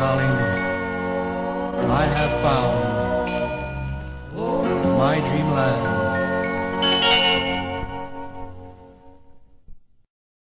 darling, I have found